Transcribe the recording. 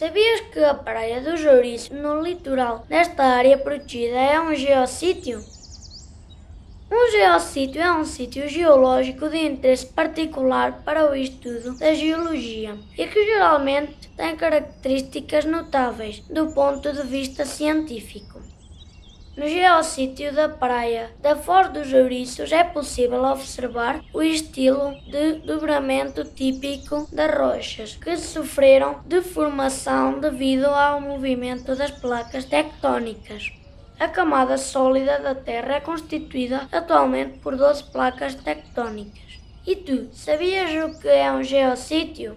Sabias que a Praia dos Ouriços, no litoral desta área protegida, é um geossítio? Um geossítio é um sítio geológico de interesse particular para o estudo da geologia e que geralmente tem características notáveis do ponto de vista científico. No geossítio da praia da Foz dos Ouriços é possível observar o estilo de dobramento típico das rochas que sofreram deformação devido ao movimento das placas tectónicas. A camada sólida da Terra é constituída atualmente por 12 placas tectónicas. E tu, sabias o que é um geossítio?